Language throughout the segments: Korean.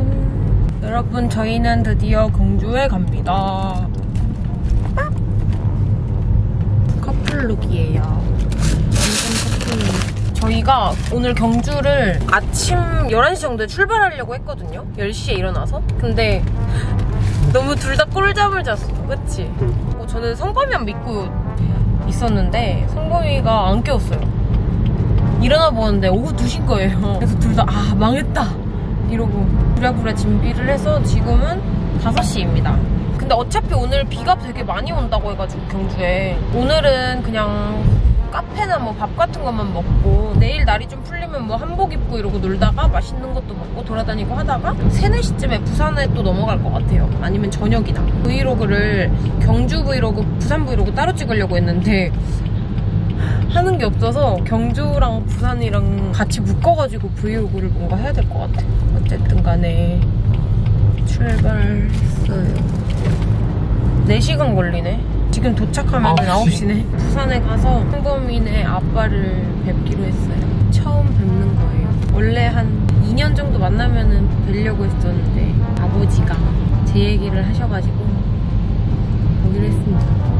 짠. 여러분 저희는 드디어 경주에 갑니다. 커플룩이에요. 커플룩. 저희가 오늘 경주를 아침 11시 정도에 출발하려고 했거든요. 10시에 일어나서. 근데 너무 둘 다 꿀잠을 잤어. 그치? 어, 저는 성범이만 믿고 있었는데 성범이가 안 깨웠어요. 일어나 보는데 오후 2시인 거예요. 그래서 둘 다 아 망했다 이러고 부랴부랴 준비를 해서 지금은 5시입니다. 근데 어차피 오늘 비가 되게 많이 온다고 해가지고 경주에 오늘은 그냥 카페나 뭐 밥 같은 것만 먹고 내일 날이 좀 풀리면 뭐 한복 입고 이러고 놀다가 맛있는 것도 먹고 돌아다니고 하다가 3, 4시쯤에 부산에 또 넘어갈 것 같아요. 아니면 저녁이다. 브이로그를 경주 브이로그, 부산 브이로그 따로 찍으려고 했는데 하는 게 없어서 경주랑 부산이랑 같이 묶어가지고 브이로그를 뭔가 해야 될 것 같아. 어쨌든 간에 출발했어요. 4시간 걸리네. 지금 도착하면 9시. 9시네. 부산에 가서 황범인의 아빠를 뵙기로 했어요. 처음 뵙는 거예요. 원래 한 2년 정도 만나면은 뵈려고 했었는데 아버지가 제 얘기를 하셔가지고 보기로 했습니다.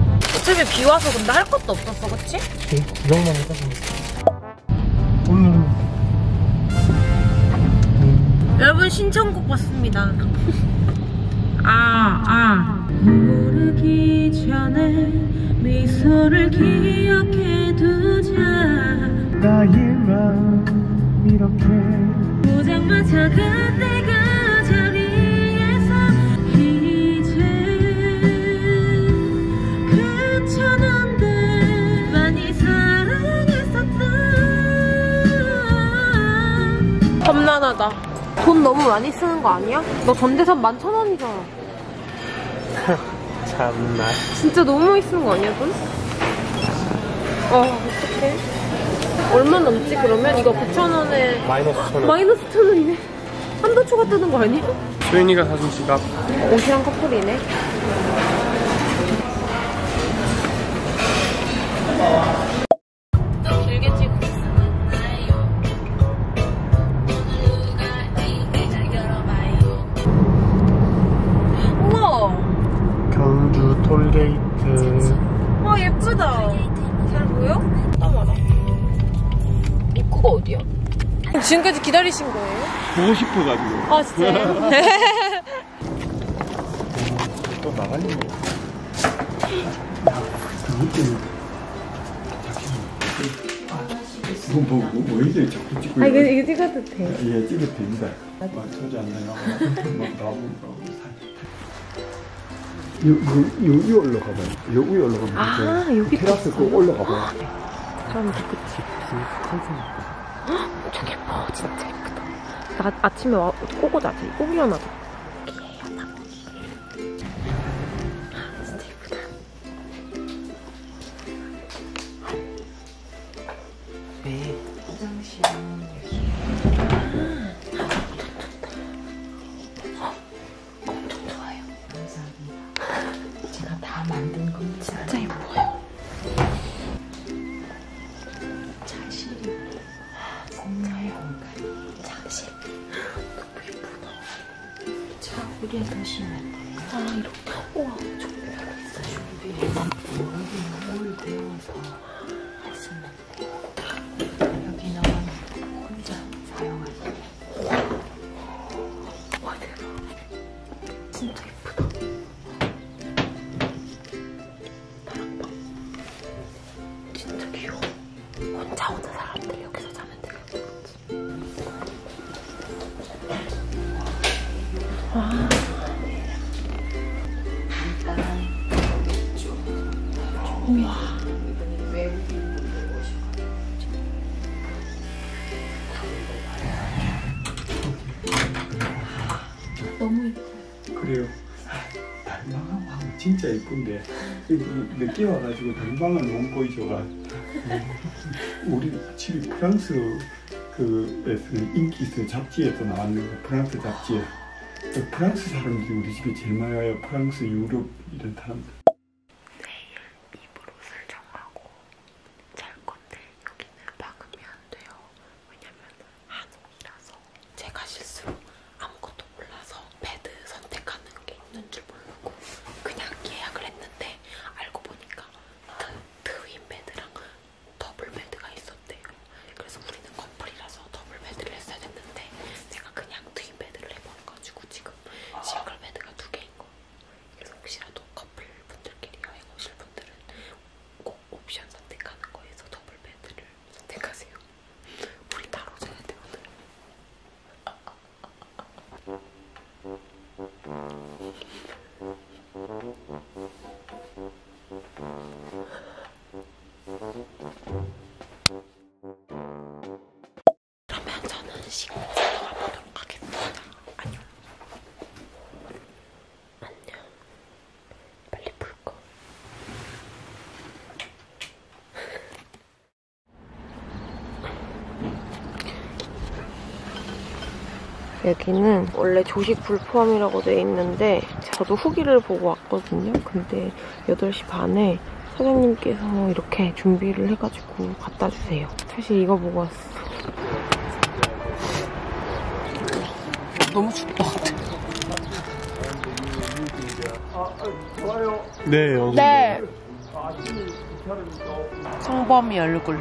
어차피 비 와서 근데 할 것도 없었어, 그치? 구경만 해서 오늘은 여러분 신청곡 받습니다. 아, 아. 모르기 전에 미소를 기억해 두자. 나의 마음 이렇게 포장마차 그때 그 험난하다. 돈 너무 많이 쓰는 거 아니야? 너 전대산 11,000원이잖아. 참나 진짜 너무 많이 쓰는 거 아니야, 돈? 어, 어떡해. 얼마 넘지, 그러면? 이거 9,000원에 마이너스 천 원 마이너스 1,000원이네. 한도 초가 뜨는 거 아니야? 수현이가 사준 지갑 옷이랑 커플이네. 좀 기다리신 거예요? 보고 싶어가지고 아 진짜요? 또 나가는 거 뭐, 뭐, 뭐, 뭐 이제 자꾸 찍고 아 이거 이거 찍어도 돼. 예, 찍어도 됩니다. 맞춰지 않나요? 막 나오고 요, 요, 요, 요 올라가봐요. 요 위에 올라가면 아, 여기 테라스 꼭 올라가봐요. 진짜 예쁘다. 나 아 침에 와, 꼬고 자지. 꼬고 일어나자. 드시면 돼요. 아, 이렇게. 우와, 준비하고 있어. 물이 물 데워서 너무 예뻐요. 그래요. 달방하고 하면 진짜 예쁜데. 늦게 와가지고 달방을 못 보이줘가. 우리 집이 프랑스 그에서 인기 있는 잡지에서 나왔는 거 프랑스 잡지에. 그 프랑스 사람들이 우리 집에 제일 많이 와요. 프랑스 유럽 이런 사람들 여기는 원래 조식 불 포함이라고 돼 있는데 저도 후기를 보고 왔거든요. 근데 8시 반에 사장님께서 이렇게 준비를 해가지고 갖다 주세요. 사실 이거 보고 왔어. 너무 춥다. 네, 여기. 네. 성범이 얼굴.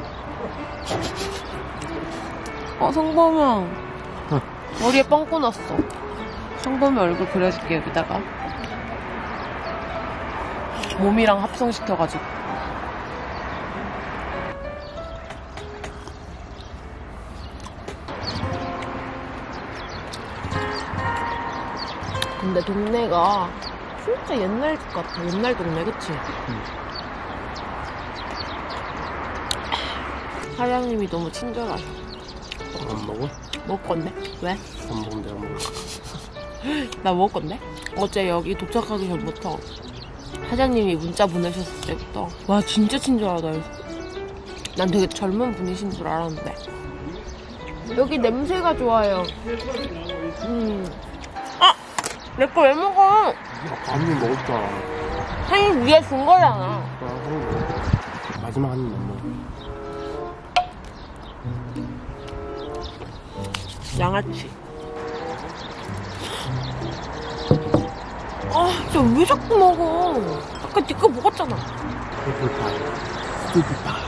어, 성범아. 머리에 뻥 꼬놨어. 성범이 얼굴 그려줄게, 여기다가. 몸이랑 합성시켜가지고. 근데 동네가 진짜 옛날 집 같아. 옛날 동네, 그치? 사장님이 너무 친절하셔. 안 먹어? 먹을 건데? 왜? 안 먹으면 내가 먹어. 나 먹을 건데? 어제 여기 도착하기 전부터 사장님이 문자 보내셨을 때부터 와 진짜 친절하다 난 되게 젊은 분이신 줄 알았는데 여기 냄새가 좋아요 음. 아! 내 거 왜 먹어? 한입 먹었다. 사장님 위에 준 거잖아 아, 한입 먹었다. 마지막 한입 먹어. 양아치 아 진짜 왜 자꾸 먹어 아까 니거 먹었잖아 애플파이. 스티피파이.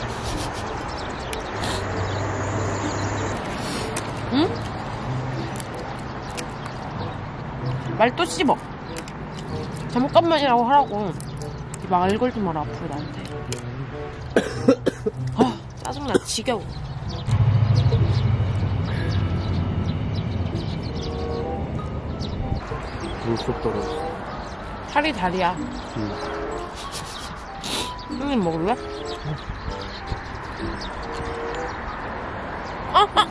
응? 말 또 씹어. 잠깐만이라고 하라고. 말 걸지 마라, 앞으로 나한테. 아, 짜증나, 지겨워. 떨어졌어. 살이 다리야. 응. 형님 먹을래? 아, 아,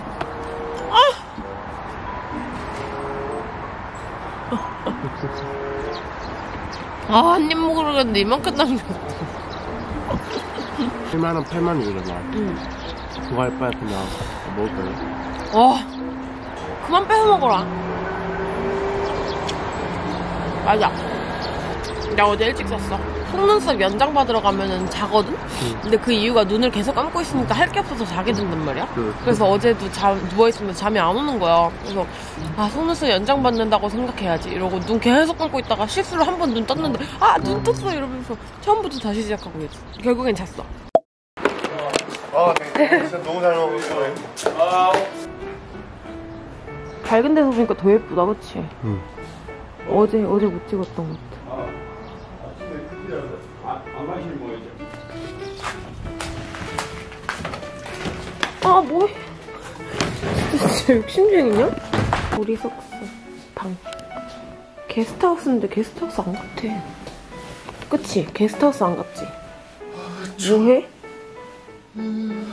아, 한 입 먹으려 했는데 이만큼 남겨. 7만원, 8만원 이러나. 응. 그거 할 바에 그냥 먹을 거야. 와, 그만 뺏어 먹어라. 맞아. 나 어제 일찍 잤어. 속눈썹 연장 받으러 가면은 자거든? 근데 그 이유가 눈을 계속 감고 있으니까 할 게 없어서 자게 된단 말이야? 그, 그래서 어제도 잠, 누워있으면 잠이 안 오는 거야. 그래서, 아, 속눈썹 연장 받는다고 생각해야지. 이러고 눈 계속 감고 있다가 실수로 한 번 눈 떴는데, 아, 눈 떴어! 이러면서 처음부터 다시 시작하고 있어. 결국엔 잤어. 아, 네. 진짜 너무 잘 먹었어요. 밝은 데서 보니까 더 예쁘다, 그치? 응. 어제, 어제 못 찍었던 것 같아. 아, 뭐해? 진짜 욕심쟁이냐? 우리 숙소 방. 게스트하우스인데 게스트하우스 안 같아. 그치? 게스트하우스 안 같지? 뭐해? 음,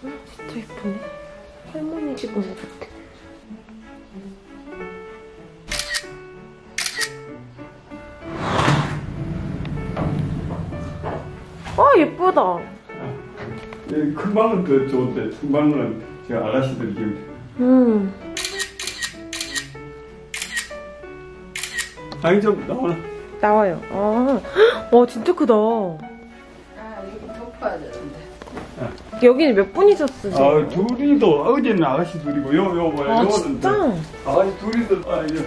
진짜 예쁘네. 할머니 집온 예쁘다. 여기 큰 방은 더 좋은데, 큰 방은 제가 아가씨들이 지금. 음. 아니, 좀 나와라. 나와요. 아, 와 진짜 크다. 아, 이거 덮어야 되는데. 여기는 몇 분이셨어요? 아, 둘이도, 어제는 아가씨 둘이고, 요, 요, 뭐야, 아, 요거는. 진짜? 저 아가씨 둘이도, 아, 이제.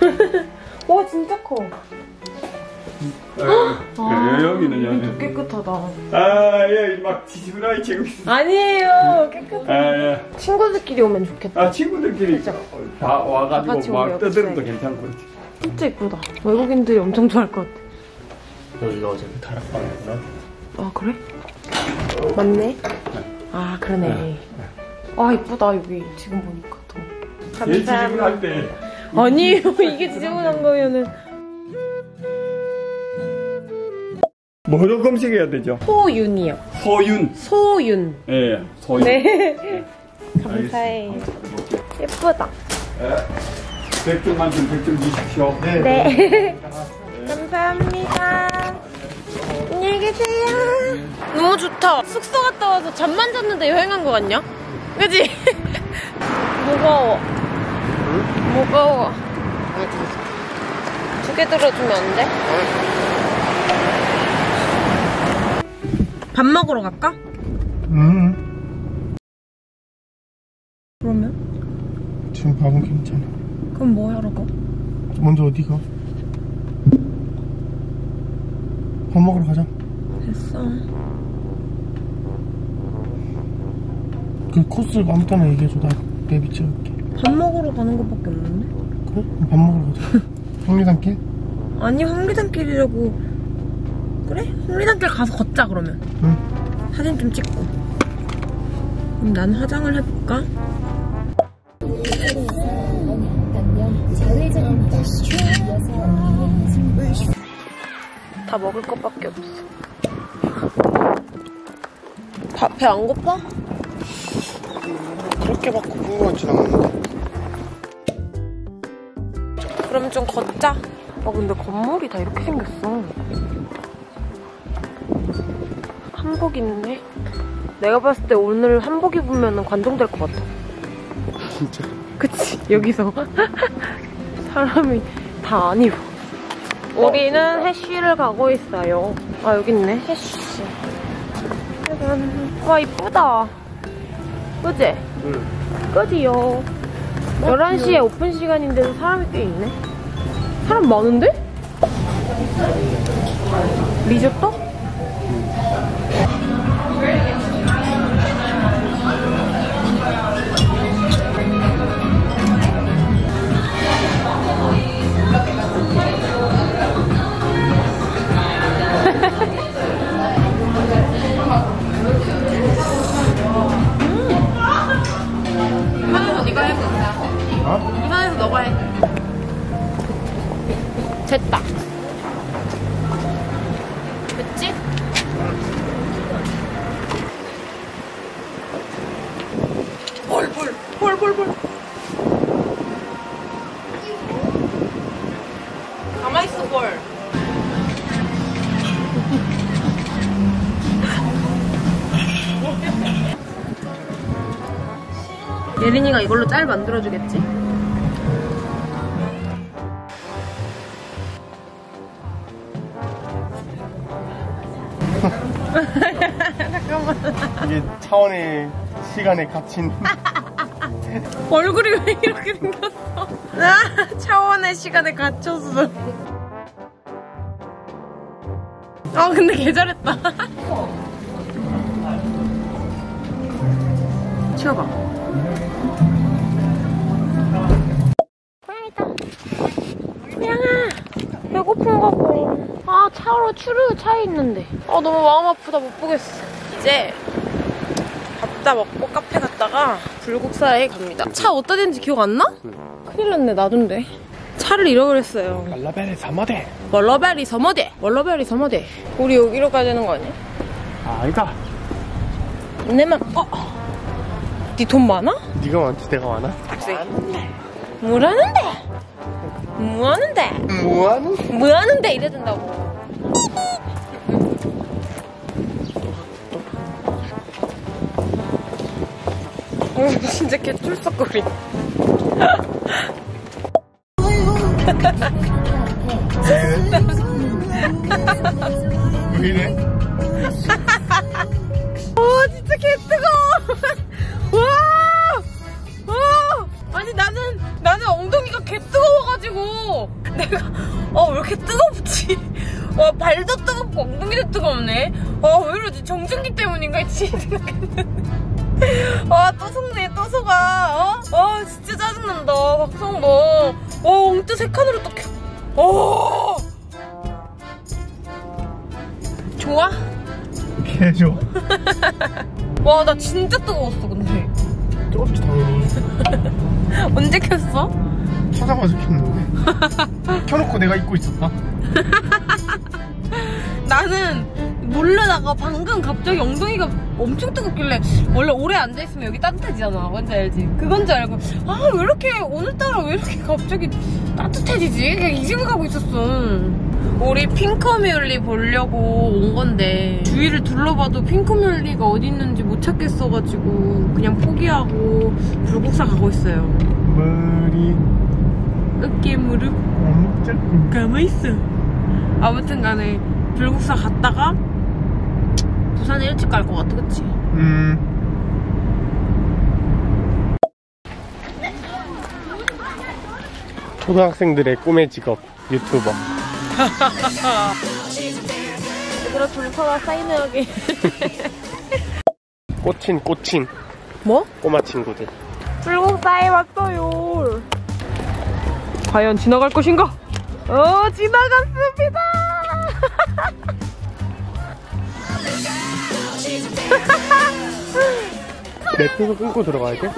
와 진짜 커. 아, 아, 예, 여기는, 여기 여기. 깨끗하다. 아, 예, 막 지지부라이 채고 있어. 아니에요, 깨끗해. 아, 예. 친구들끼리 오면 좋겠다. 아, 친구들끼리 진짜. 다 같이 와가지고 오면 막 떠들어도 없어요. 괜찮고. 진짜 예쁘다. 외국인들이 엄청 좋아할 것 같아. 여기가 어제 그 다락방이구나. 아 그래? 맞네. 아 그러네. 아 예쁘다 여기 지금 보니까 더. 제일 지지부할 때. 아니에요 이게 지저분한 거면은 뭐로 검색해야 되죠? 소윤이요. 소윤. 소윤. 예, 소윤. 네. 감사해요. 예쁘다. 예. 100점 만점 100점 주십시오. 네. 네. 감사합니다. 안녕히 계세요. 너무 좋다. 숙소 갔다 와서 잠만 잤는데 여행한 거 같냐? 그지? 무거워. 무거워. 하나 들어줄게. 두개 들어주면 안 돼? 밥 먹으러 갈까? 음. 그러면? 지금 밥은 괜찮아. 그럼 뭐 하러 가? 먼저 어디 가? 밥 먹으러 가자. 됐어. 그 코스 아무 때나 얘기해줘. 나 내비 찍을게. 밥 먹으러 가는 것밖에 없는데? 그래? 밥 먹으러 가자. 황리단길? 아니 황리단길이라고 그래? 황리단길 가서 걷자 그러면 응. 사진 좀 찍고 그럼 난 화장을 해볼까? 다 먹을 것밖에 없어 배 안 고파? 그렇게 막 고픈 것 같진 않은데. 그럼 좀 걷자 아 근데 건물이 다 이렇게 생겼어 한복 입네 내가 봤을 때 오늘 한복 입으면 관종될 것 같아 진짜. 그치 여기서 사람이 다 안 입어 우리는 해쉬를 가고 있어요 아 여기 있네 해쉬. 와 이쁘다 그지? 응. 그지요 11시에 오픈 시간인데도 사람이 꽤 있네 사람 많은데? 리조또? 예린이가 이걸로 짤 만들어주겠지? 이게 차원의 시간에 갇힌. 얼굴이 왜 이렇게 생겼어? 아, 차원의 시간에 갇혔어. 아, 근데 개 잘했다. 치워봐. 배고픈 거고. 아, 차로 추르 차에 있는데. 아, 너무 마음 아프다. 못 보겠어. 이제 밥다 먹고 카페 갔다가 불국사에 갑니다. 차 어디다 댔는지 기억 안 나? 큰일 났네, 나둔데. 차를 잃어버렸어요. 말라벨의 사마대. 월러베리 서머대. 월러베리 서머대. 우리 여기로 가야 되는 거 아니야? 아, 아니다. 내맘, 어? 니돈 많아? 네가 많지, 내가 많아? 뭐라는데? 뭐하는데? 뭐하는? 뭐하는데? 이래 된다고. 어, 진짜 개출석거리. 왜 이래? 뜨거워가지고 내가 어 왜 이렇게 뜨겁지? 와 발도 뜨겁고 엉덩이도 뜨겁네. 아왜 이러지? 정전기 때문인가 했지 아또 속네 또 속아. 어? 아 진짜 짜증난다 박성도. 어 엉뜨 세 칸으로 또 켜. 어. 좋아? 개 좋아. 와 나 진짜 뜨거웠어 근데. 뜨겁지, 당연히. 언제 켰어? 찾아가서 켰는데. 켜놓고 내가 입고 있었다. 나는 몰라다가 방금 갑자기 엉덩이가 엄청 뜨겁길래 원래 오래 앉아있으면 여기 따뜻해지잖아 뭔지 알지? 그건 줄 알고 아 왜 이렇게 오늘따라 왜 이렇게 갑자기 따뜻해지지? 그냥 이 생각하고 있었어 우리 핑크뮬리 보려고 온 건데 주위를 둘러봐도 핑크뮬리가 어디 있는지 못 찾겠어가지고 그냥 포기하고 불국사 가고 있어요. 머리 어깨 무릎 가만있어. 아무튼 간에 불국사 갔다가 부산에 일찍 갈 것 같아, 그치? 음 초등학생들의 꿈의 직업 유튜버 얘들아 둘서와 사인회하게. 꼬친 꼬친 뭐? 꼬마 친구들 불국사에 왔어요. 과연 지나갈 것인가? 어, 지나갔습니다. 내 표서 끊고 들어가야 돼?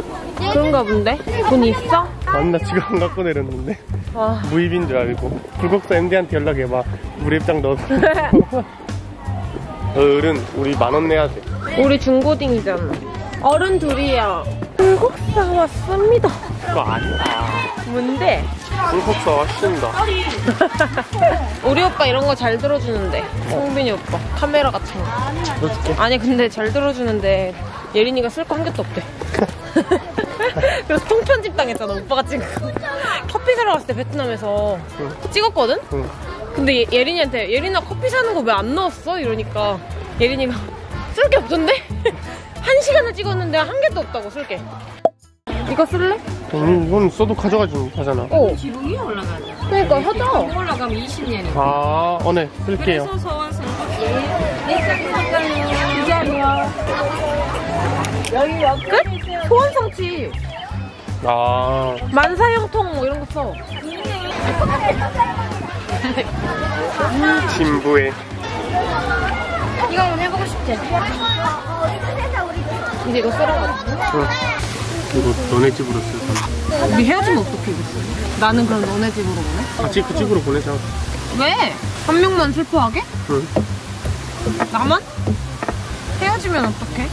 그런가 본데? 돈 있어? 아니 나 지금 안 갖고 내렸는데 와. 무입인 줄 알고 불국사 MD한테 연락해봐 무립장 넣어서 어른 우리 만 원 내야 돼 우리 중고딩이잖아. 어른 둘이야. 불국사 왔습니다. 그거 아니야 뭔데? 불국사 왔습니다 우리 오빠 이런 거 잘 들어주는데. 성빈이 오빠. 카메라 같은 거. 넣어줄게 아니, 근데 잘 들어주는데 예린이가 쓸 거 한 개도 없대. 그래서 통편집 당했잖아, 오빠가 찍은 거. 커피 사러 갔을 때 베트남에서 찍었거든? 응. 근데 예, 예린이한테 예린아 커피 사는 거 왜 안 넣었어? 이러니까 예린이가 쓸 게 없던데? 한 시간을 찍었는데 한 개도 없다고 쓸 게. 이거 쓸래? 음, 이건 써도 가져가지 하잖아 어. 지붕이 올라가죠. 그러니까 하자. 올라가면 20년이. 아, 어, 네, 쓸게요. 그래서 서원 성북이 이 자리요. 끝? 소원 성취. 아, 만사형통 뭐 이런 거 써. 진부에. 이거 한번 해보고 싶지? 이제 이거 쓰라고. 응. 이거 너네 집으로 쓸 거야. 우리 헤어지면 어떻게 이거 쓰 나는 그럼 너네 집으로 보내? 같이 그 집으로 보내자. 왜? 한 명만 슬퍼하게? 응. 나만? 헤어지면 어떡해?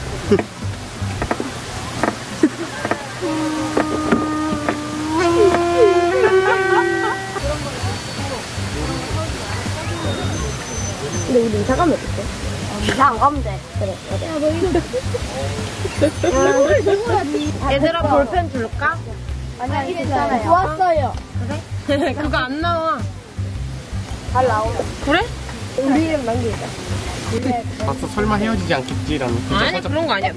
근데 우리 이사 가면 어떡해? 이사 안 가면 돼. 얘들아 볼펜 줄까? 아니야, 괜찮아요. 좋았어요. 그거 안 나와 잘 나오네. 그래? 우리 이름 남기자. 봤어, 설마 헤어지지 않겠지라는. 아니 그런 거 아니야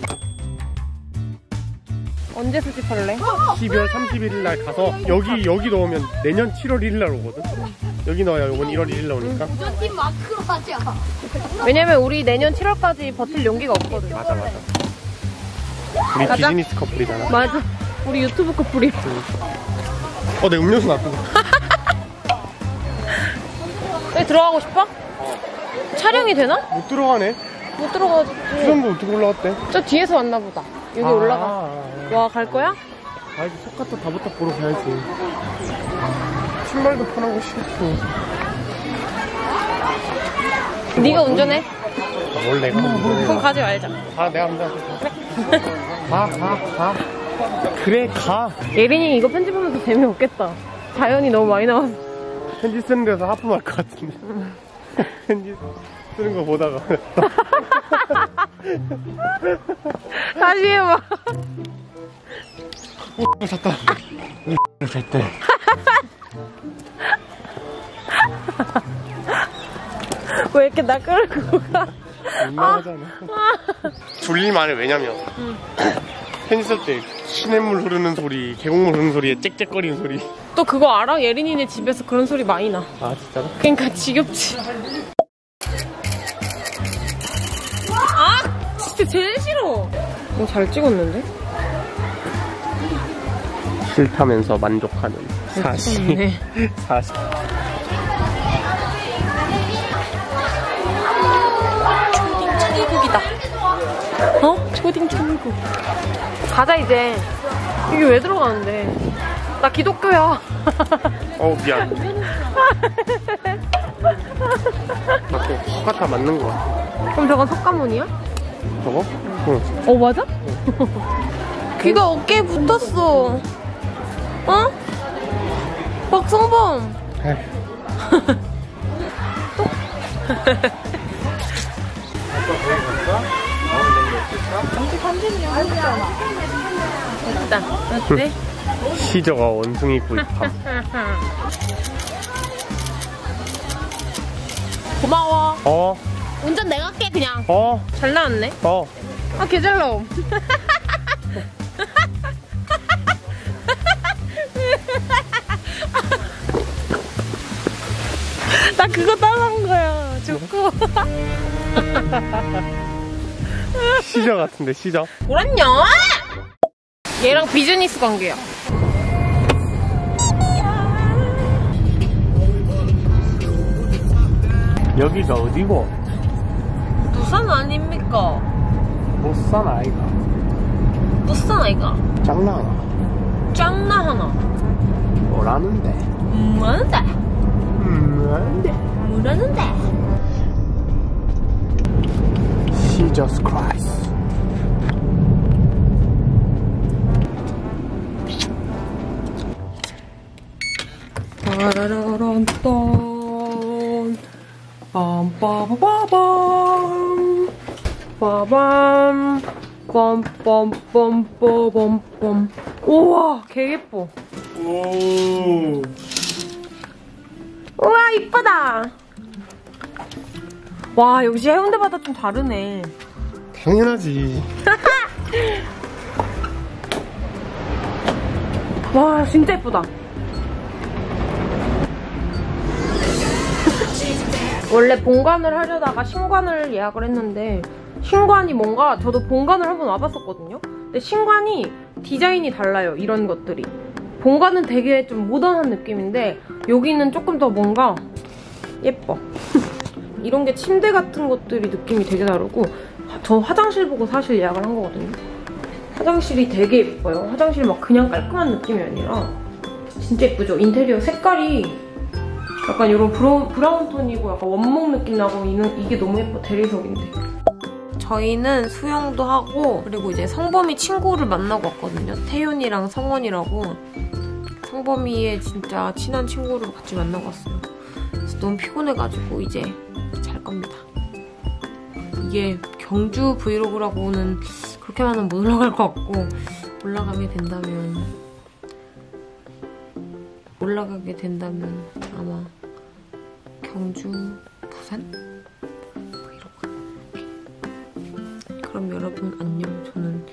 언제 수집할래? 12월 31일 날 가서 여기 여기 넣으면 내년 7월 1일 날 오거든. 여기 넣어야 이번 1월 1일 나오니까. 저팀 마크로 하자. 왜냐면 우리 내년 7월까지 버틸 용기가 없거든 맞아 맞아. 우리 가자. 비즈니스 커플이잖아. 맞아 우리 유튜브 커플이야 어, 내 음료수 놔두고. 여기 들어가고 싶어? 촬영이 되나? 못 들어가네. 못 들어가지 수정도 어떻게 올라왔대? 저 뒤에서 왔나 보다 여기 아, 올라가 아, 와갈 거야? 아, 이거 속같다 다부터 보러 가야지. 신발도 편하고 싫고. 네가 운전해 아, 뭘 내가 운전해. 그럼 가지 말자 가, 내가 운전할게. 가, 가, 가. 그래, 가. 예린이 이거 편집하면서 재미없겠다 자연이 너무 많이 나와서 편지 쓰는 데서 하품할 것 같은데. 편지 쓰는 거 보다가. 다시 해봐 오, 잤다. 오, 잤대. 왜 이렇게 나 끌고 가 민망하잖아. 졸릴만해, 왜냐면. 편지 쓸때 시냇물 흐르는 소리, 계곡물 흐르는 소리에 짹짹거리는 소리. 또 그거 알아? 예린이네 집에서 그런 소리 많이 나 아, 진짜로? 그러니까 지겹지 아 진짜 제일 싫어 뭐잘 찍었는데? 싫다면서 만족하는 사실. 네. 사실. 천국이다. 어? 초딩 천국. 가자 이제. 이게 왜 들어가는데? 나 기독교야. 어, 미안. 맞고, 똑같아 맞는 거 같아. 그럼 저건 석가모니야? 저거? 응. 어 맞아? 귀가 어깨에 붙었어. 어? 박성범. 에휴. 됐다. 어때? 시저가 원숭이 구입함. 고마워. 어, 운전 내가 할게 그냥. 어, 잘 나왔네. 어. 아, 개잘 나옴. 그거 따라한 거야. 좋고. 시저 같은데, 시저. 돌았냐? 얘랑 비즈니스 관계야. 여기가 어디고? 부산 아닙니까? 못산 아이가. 부산 아이가? 장난아. 짱나 하나. 뭐라는데? 뭐하는데? 뭐라는데? 뭐라는데? Jesus Christ. 따라라란딴 빰빠바바밤 빠밤 빰빰빰빠밤빰 우와 개 예뻐 오. 우와 이쁘다. 와 역시 해운대 바다 좀 다르네. 당연하지. 와 진짜 예쁘다. 원래 본관을 하려다가 신관을 예약을 했는데 신관이 뭔가 저도 본관을 한번 와봤었거든요? 근데 신관이 디자인이 달라요 이런 것들이. 본관은 되게 좀 모던한 느낌인데 여기는 조금 더 뭔가 예뻐 이런 게 침대 같은 것들이 느낌이 되게 다르고 저 화장실 보고 사실 예약을 한 거거든요 화장실이 되게 예뻐요. 화장실 막 그냥 깔끔한 느낌이 아니라 진짜 예쁘죠? 인테리어 색깔이 약간 이런 브라운, 브라운 톤이고 약간 원목 느낌 나고 이게 너무 예뻐. 대리석인데. 저희는 수영도 하고 그리고 이제 성범이 친구를 만나고 왔거든요. 태윤이랑 성원이라고 성범이의 진짜 친한 친구를 같이 만나고 왔어요. 그래서 너무 피곤해가지고 이제 잘 겁니다. 이게 경주 브이로그라고는 그렇게만은 못 올라갈 것 같고 올라가게 된다면 올라가게 된다면 아마 경주 부산 브이로그 그럼 여러분 안녕 저는